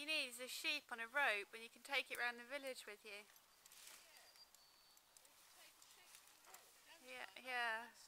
you need is a sheep on a rope and you can take it around the village with you. Yeah, yeah.